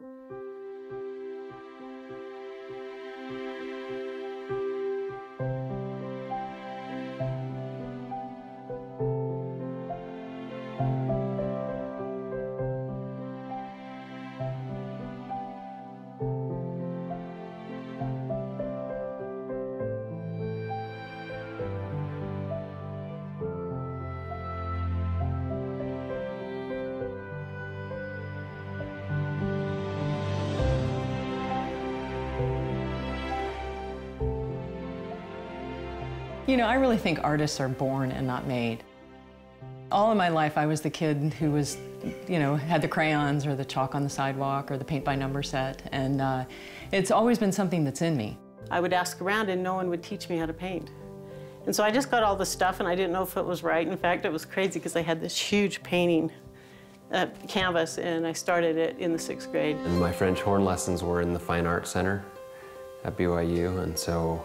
You know, I really think artists are born and not made. All of my life, I was the kid who was, you know, had the crayons or the chalk on the sidewalk or the paint by number set, and uh, it's always been something that's in me. I would ask around and no one would teach me how to paint. And so I just got all the stuff and I didn't know if it was right. In fact, it was crazy because I had this huge painting uh, canvas and I started it in the sixth grade. And my French horn lessons were in the Fine Arts Center at BYU, and so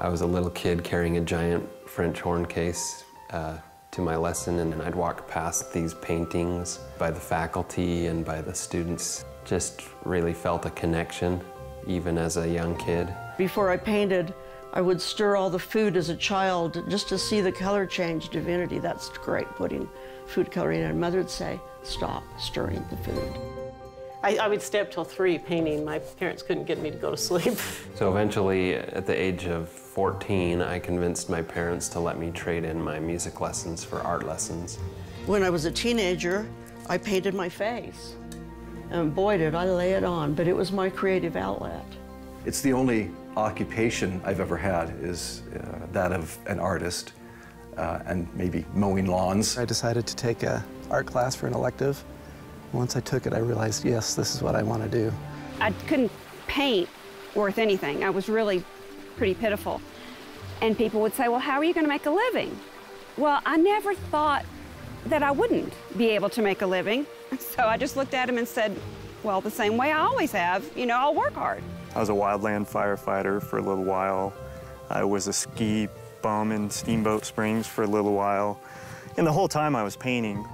I was a little kid carrying a giant French horn case uh, to my lesson, and then I'd walk past these paintings by the faculty and by the students. Just really felt a connection, even as a young kid. Before I painted, I would stir all the food as a child just to see the color change. Divinity, that's great, putting food coloring. And mother would say, stop stirring the food. I, I, would stay up till three painting. My parents couldn't get me to go to sleep. So eventually, at the age of 14, I convinced my parents to let me trade in my music lessons for art lessons. When I was a teenager, I painted my face. And boy, did I lay it on, but it was my creative outlet. It's the only occupation I've ever had is uh, that of an artist uh, and maybe mowing lawns. I decided to take a art class for an elective. Once I took it, I realized, yes, this is what I want to do. I couldn't paint worth anything. I was really pretty pitiful. And people would say, well, how are you going to make a living? Well, I never thought that I wouldn't be able to make a living. So I just looked at him and said, well, the same way I always have, you know, I'll work hard. I was a wildland firefighter for a little while. I was a ski bum in Steamboat Springs for a little while. And the whole time I was painting.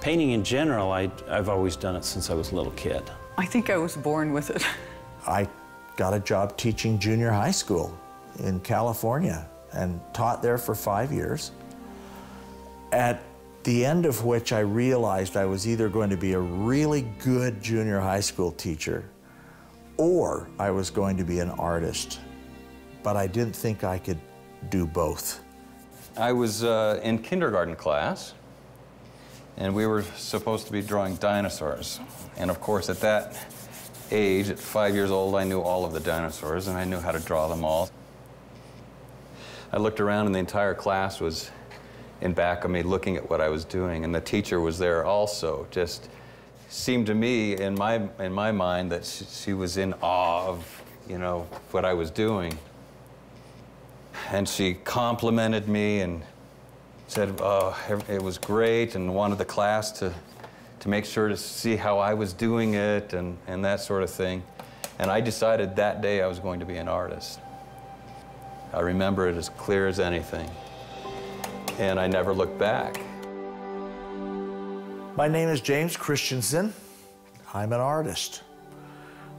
Painting in general, I, I've always done it since I was a little kid. I think I was born with it. I got a job teaching junior high school in California and taught there for five years. At the end of which I realized I was either going to be a really good junior high school teacher or I was going to be an artist. But I didn't think I could do both. I was uh, in kindergarten class and we were supposed to be drawing dinosaurs. And of course, at that age, at five years old, I knew all of the dinosaurs and I knew how to draw them all. I looked around and the entire class was in back of me looking at what I was doing, and the teacher was there also. Just seemed to me, in my, in my mind, that she, she was in awe of, you know, what I was doing. And she complimented me and said oh, it was great and wanted the class to, to make sure to see how I was doing it and, and that sort of thing. And I decided that day I was going to be an artist. I remember it as clear as anything. And I never looked back. My name is James Christensen. I'm an artist.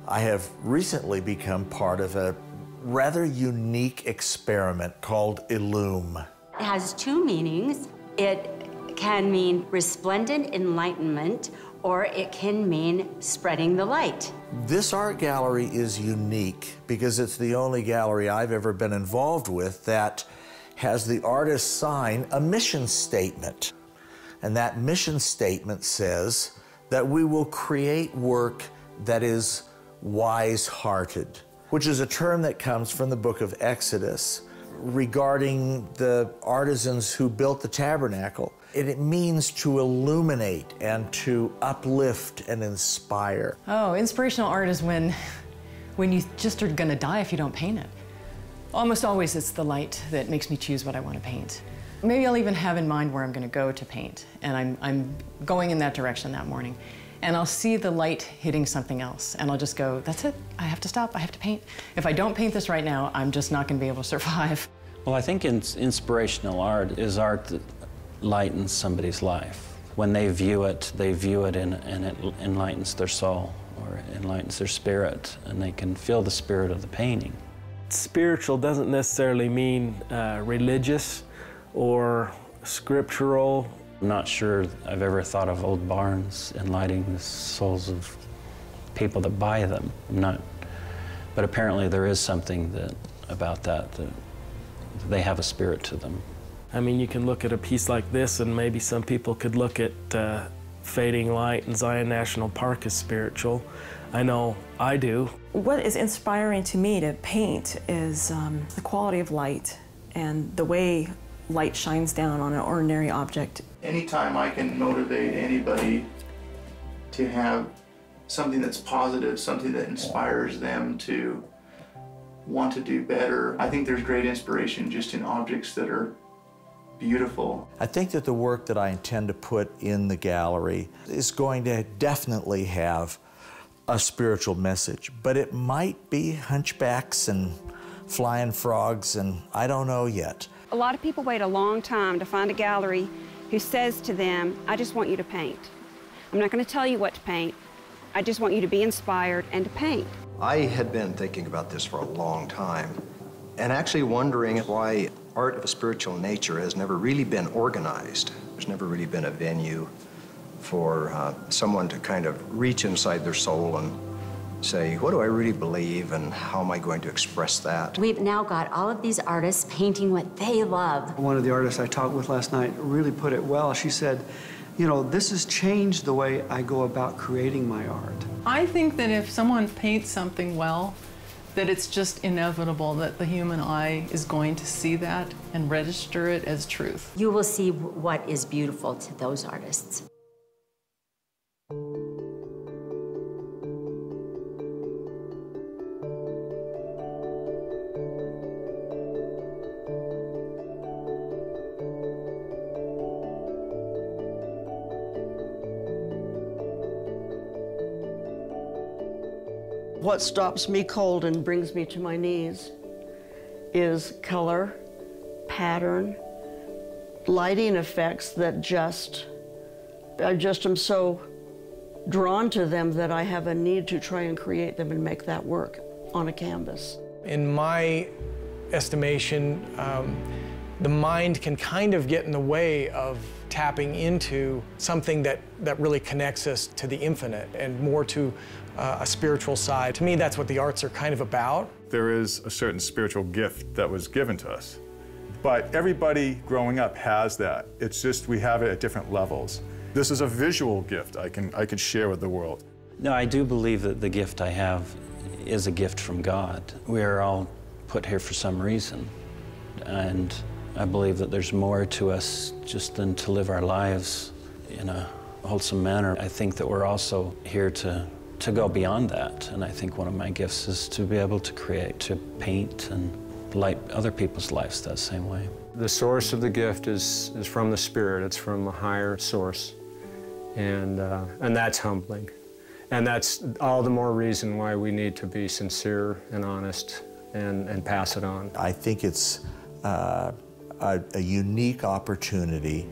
I have recently become part of a rather unique experiment called Illume. It has two meanings. It can mean resplendent enlightenment, or it can mean spreading the light. This art gallery is unique because it's the only gallery I've ever been involved with that has the artist sign a mission statement. And that mission statement says that we will create work that is wise hearted, which is a term that comes from the book of Exodus regarding the artisans who built the tabernacle. And it means to illuminate and to uplift and inspire. Oh, inspirational art is when, when you just are gonna die if you don't paint it. Almost always it's the light that makes me choose what I want to paint. Maybe I'll even have in mind where I'm going to go to paint, and I'm, I'm going in that direction that morning. And I'll see the light hitting something else, and I'll just go, that's it, I have to stop, I have to paint. If I don't paint this right now, I'm just not going to be able to survive. Well, I think inspirational art is art that lightens somebody's life. When they view it, they view it and, and it enlightens their soul. or enlightens their spirit, and they can feel the spirit of the painting. Spiritual doesn't necessarily mean uh, religious or scriptural. I'm not sure I've ever thought of old barns enlightening the souls of people that buy them. I'm not, but apparently there is something that about that that they have a spirit to them. I mean, you can look at a piece like this, and maybe some people could look at uh, Fading Light and Zion National Park as spiritual. I know I do. What is inspiring to me to paint is um, the quality of light and the way light shines down on an ordinary object. Anytime I can motivate anybody to have something that's positive, something that inspires them to want to do better, I think there's great inspiration just in objects that are beautiful. I think that the work that I intend to put in the gallery is going to definitely have a spiritual message, but it might be hunchbacks and flying frogs, and I don't know yet. A lot of people wait a long time to find a gallery who says to them, I just want you to paint. I'm not going to tell you what to paint. I just want you to be inspired and to paint. I had been thinking about this for a long time and actually wondering why art of a spiritual nature has never really been organized. There's never really been a venue for uh, someone to kind of reach inside their soul and say, what do I really believe and how am I going to express that? We've now got all of these artists painting what they love. One of the artists I talked with last night really put it well. She said, you know, this has changed the way I go about creating my art. I think that if someone paints something well, that it's just inevitable that the human eye is going to see that and register it as truth. You will see what is beautiful to those artists. What stops me cold and brings me to my knees is color, pattern, lighting effects that just, I just am so drawn to them that I have a need to try and create them and make that work on a canvas. In my estimation, um, the mind can kind of get in the way of tapping into something that, that really connects us to the infinite and more to uh, a spiritual side. To me, that's what the arts are kind of about. There is a certain spiritual gift that was given to us. But everybody growing up has that. It's just we have it at different levels. This is a visual gift I can, I can share with the world. No, I do believe that the gift I have is a gift from God. We are all put here for some reason. And I believe that there's more to us just than to live our lives in a wholesome manner. I think that we're also here to, to go beyond that. And I think one of my gifts is to be able to create, to paint and light other people's lives that same way. The source of the gift is, is from the Spirit. It's from a higher source. And, uh, and that's humbling. And that's all the more reason why we need to be sincere and honest and, and pass it on. I think it's uh, a, a, unique opportunity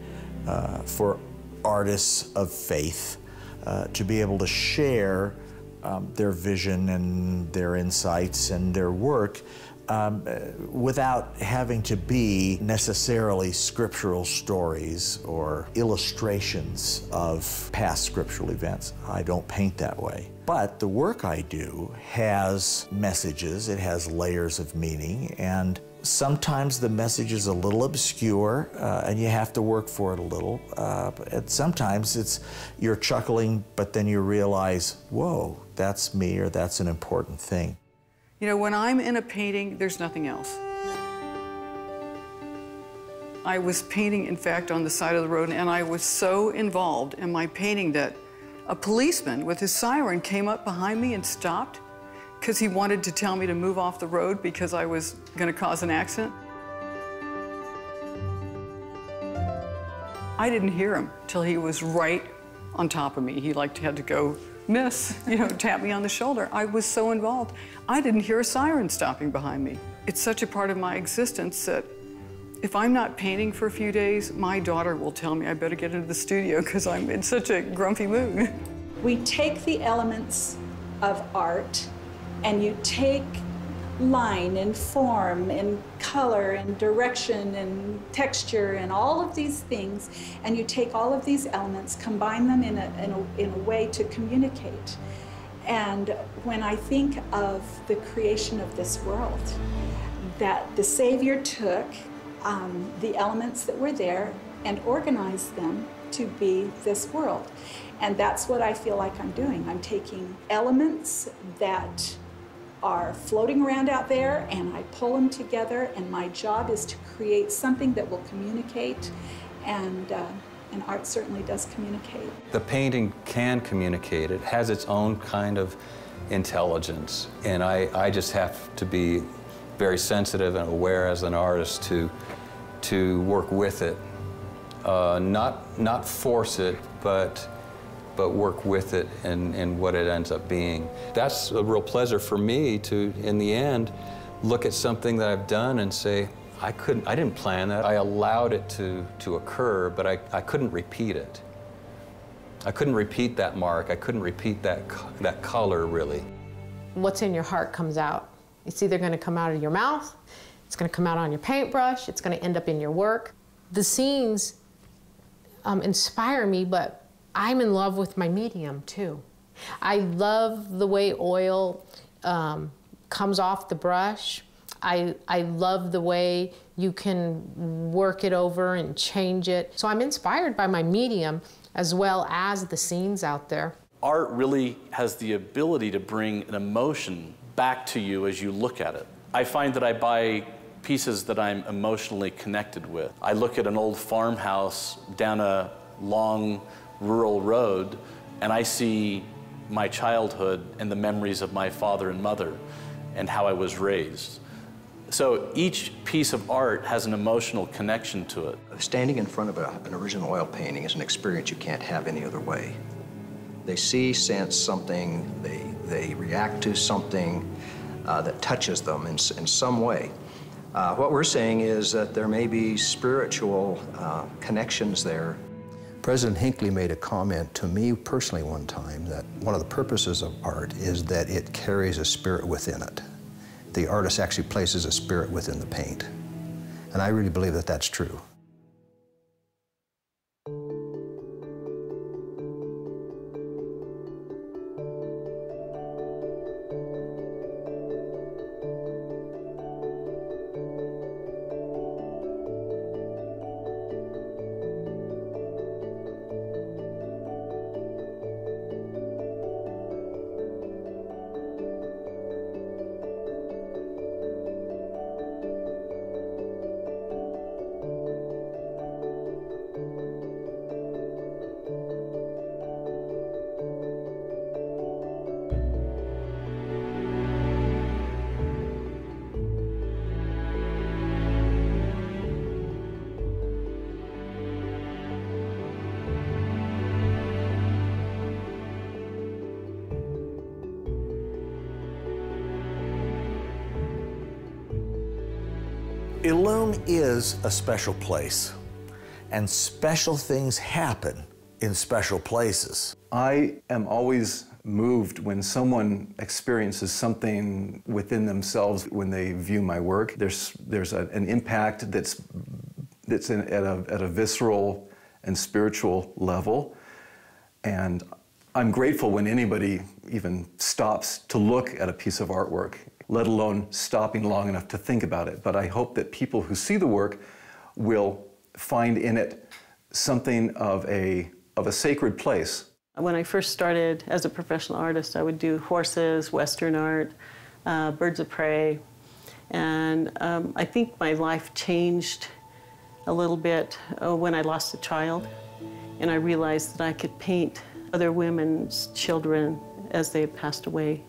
uh, for artists of faith uh, to be able to share um, their vision and their insights and their work um, without having to be necessarily scriptural stories or illustrations of past scriptural events. I don't paint that way. But the work I do has messages, it has layers of meaning, and sometimes the message is a little obscure uh, and you have to work for it a little. Uh, and sometimes it's you're chuckling, but then you realize, whoa, that's me or that's an important thing. You know, when I'm in a painting, there's nothing else. I was painting, in fact, on the side of the road, and I was so involved in my painting that a policeman with his siren came up behind me and stopped because he wanted to tell me to move off the road because I was going to cause an accident. I didn't hear him till he was right on top of me. He like had to go, miss, you know, tap me on the shoulder. I was so involved. I didn't hear a siren stopping behind me. It's such a part of my existence that if I'm not painting for a few days, my daughter will tell me I better get into the studio because I'm in such a grumpy mood. We take the elements of art and you take line and form and color and direction and texture and all of these things and you take all of these elements combine them in a, in a, in a way to communicate. And when i think of the creation of this world that the savior took um, the elements that were there and organized them to be this world. And that's what i feel like i'm doing. I'm taking elements that are floating around out there and I pull them together and my job is to create something that will communicate and, uh, and art certainly does communicate. The painting can communicate. It has its own kind of intelligence and I, I just have to be very sensitive and aware as an artist to, to work with it. Uh, not, not force it, but but work with it and, and what it ends up being. That's a real pleasure for me to, in the end, look at something that I've done and say, I couldn't, I didn't plan that. I allowed it to, to occur, but I, I couldn't repeat it. I couldn't repeat that mark. I couldn't repeat that, that color, really. What's in your heart comes out. It's either going to come out of your mouth, it's going to come out on your paintbrush, it's going to end up in your work. The scenes um, inspire me, but I'm in love with my medium too. I love the way oil um, comes off the brush. I, I love the way you can work it over and change it. So I'm inspired by my medium as well as the scenes out there. Art really has the ability to bring an emotion back to you as you look at it. I find that I buy pieces that I'm emotionally connected with. I look at an old farmhouse down a long rural road and I see my childhood and the memories of my father and mother and how I was raised. So each piece of art has an emotional connection to it. Standing in front of a, an original oil painting is an experience you can't have any other way. They see, sense something, they, they react to something uh, that touches them in, in some way. Uh, what we're saying is that there may be spiritual uh, connections there President Hinckley made a comment to me personally one time that one of the purposes of art is that it carries a spirit within it. The artist actually places a spirit within the paint. And I really believe that that's true. Illume is a special place, and special things happen in special places. I am always moved when someone experiences something within themselves when they view my work. There's, there's a, an impact that's, that's in, at, a, at a visceral and spiritual level. And I'm grateful when anybody even stops to look at a piece of artwork let alone stopping long enough to think about it. But I hope that people who see the work will find in it something of a, of a sacred place. When I first started as a professional artist, I would do horses, Western art, uh, birds of prey. And um, I think my life changed a little bit uh, when I lost a child. And I realized that I could paint other women's children as they passed away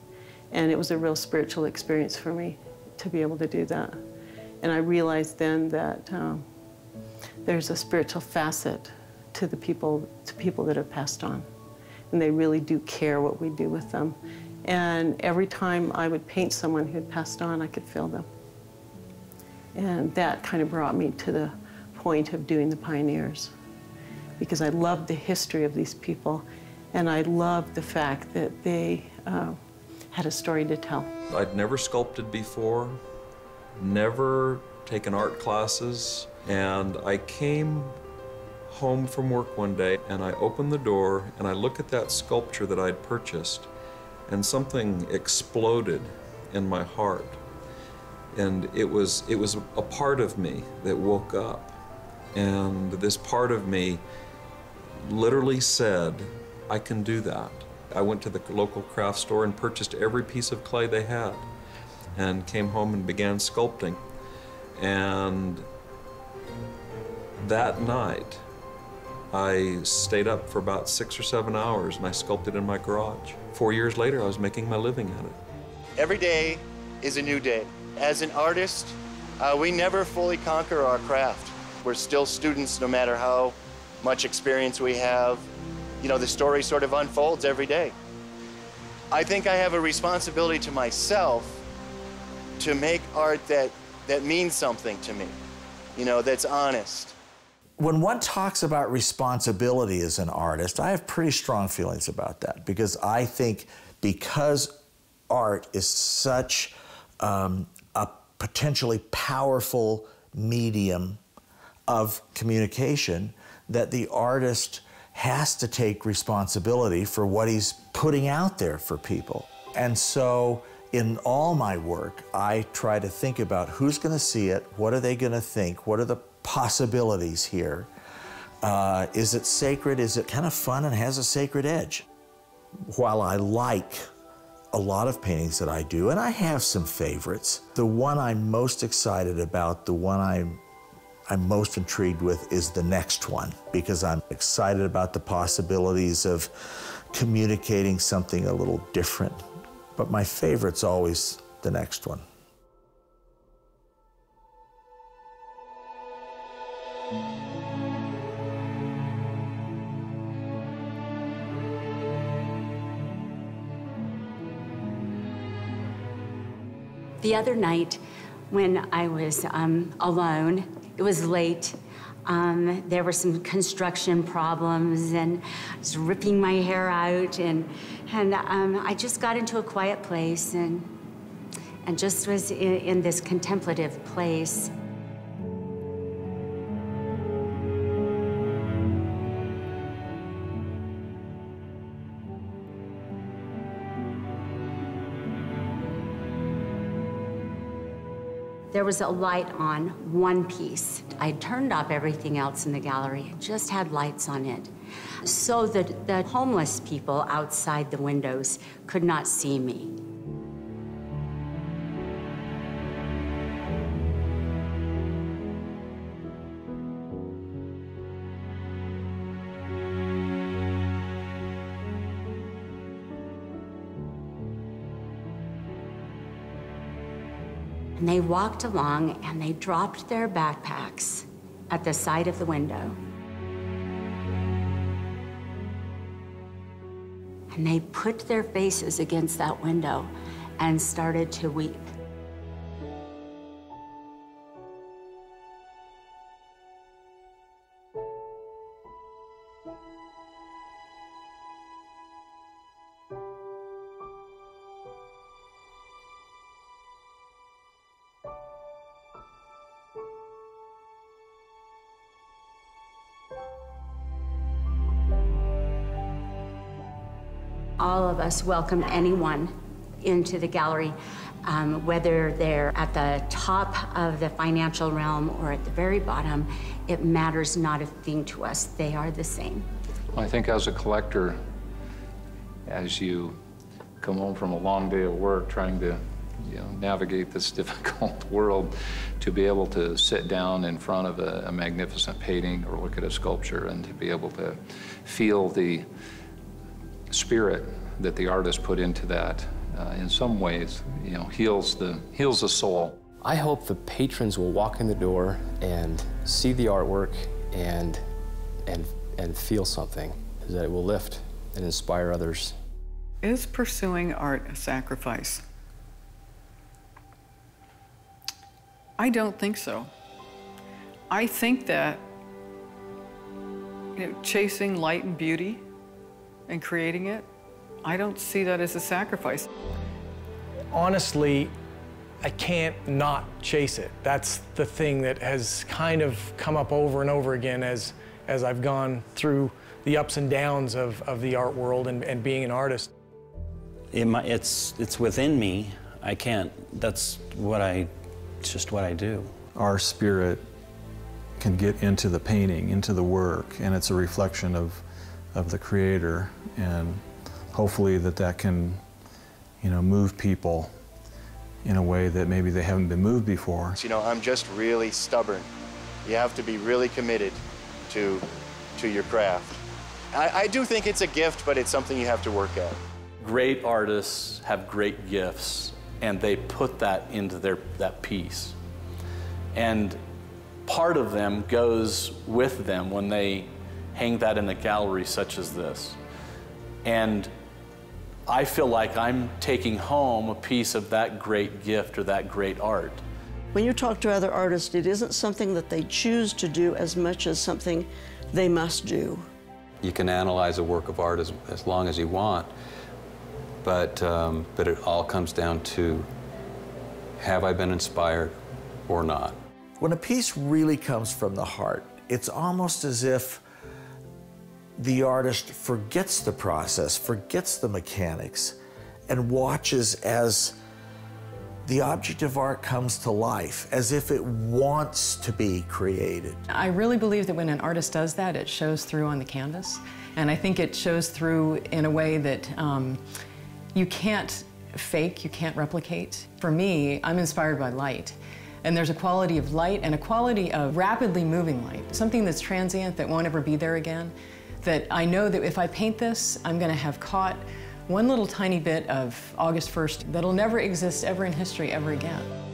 and it was a real spiritual experience for me to be able to do that. And I realized then that um, there's a spiritual facet to the people, to people that have passed on. And they really do care what we do with them. And every time I would paint someone who had passed on, I could feel them. And that kind of brought me to the point of doing the pioneers because I loved the history of these people and I loved the fact that they uh, had a story to tell. I'd never sculpted before, never taken art classes, and I came home from work one day and I opened the door and I look at that sculpture that I'd purchased and something exploded in my heart. And it was, it was a part of me that woke up. And this part of me literally said, I can do that. I went to the local craft store and purchased every piece of clay they had and came home and began sculpting. And that night, I stayed up for about six or seven hours and I sculpted in my garage. Four years later, I was making my living at it. Every day is a new day. As an artist, uh, we never fully conquer our craft. We're still students no matter how much experience we have. You know, the story sort of unfolds every day. I think I have a responsibility to myself to make art that, that means something to me, you know, that's honest. When one talks about responsibility as an artist, I have pretty strong feelings about that because I think because art is such um, a potentially powerful medium of communication that the artist has to take responsibility for what he's putting out there for people. And so in all my work, I try to think about who's going to see it, what are they going to think, what are the possibilities here. Uh, is it sacred? Is it kind of fun and has a sacred edge? While I like a lot of paintings that I do, and I have some favorites, the one I'm most excited about, the one I'm I'm most intrigued with is the next one because I'm excited about the possibilities of communicating something a little different. But my favorite's always the next one. The other night, when I was um, alone, it was late. Um, there were some construction problems, and I was ripping my hair out, and and um, I just got into a quiet place, and and just was in, in this contemplative place. There was a light on one piece. I turned off everything else in the gallery and just had lights on it so that the homeless people outside the windows could not see me. And they walked along and they dropped their backpacks at the side of the window. And they put their faces against that window and started to weep. All of us welcome anyone into the gallery, um, whether they're at the top of the financial realm or at the very bottom. It matters not a thing to us. They are the same. Well, I think as a collector, as you come home from a long day of work trying to you know, navigate this difficult world, to be able to sit down in front of a, a magnificent painting or look at a sculpture and to be able to feel the spirit that the artist put into that, uh, in some ways, you know, heals the heals the soul. I hope the patrons will walk in the door and see the artwork and and and feel something, that it will lift and inspire others. Is pursuing art a sacrifice? I don't think so. I think that you know, chasing light and beauty and creating it, I don't see that as a sacrifice. honestly, I can't not chase it. That's the thing that has kind of come up over and over again as, as I've gone through the ups and downs of, of the art world and, and being an artist. It, it's, it's within me. I can't, that's what I, it's just what I do. Our spirit can get into the painting, into the work, and it's a reflection of, of the Creator. And hopefully that that can, you know, move people in a way that maybe they haven't been moved before. You know, I'm just really stubborn. You have to be really committed to, to your craft. I, I do think it's a gift, but it's something you have to work at. Great artists have great gifts, and they put that into their, that piece. And part of them goes with them when they hang that in a gallery such as this. And I feel like I'm taking home a piece of that great gift or that great art. When you talk to other artists, it isn't something that they choose to do as much as something they must do. You can analyze a work of art as, as long as you want, but, um, but it all comes down to have I been inspired or not? When a piece really comes from the heart, it's almost as if the artist forgets the process, forgets the mechanics, and watches as the object of art comes to life, as if it wants to be created. I really believe that when an artist does that, it shows through on the canvas. And I think it shows through in a way that um, you can't fake, you can't replicate. For me, I'm inspired by light. And there's a quality of light and a quality of rapidly moving light, something that's transient that won't ever be there again. That I know that if I paint this, I'm going to have caught one little tiny bit of August 1st that'll never exist ever in history ever again.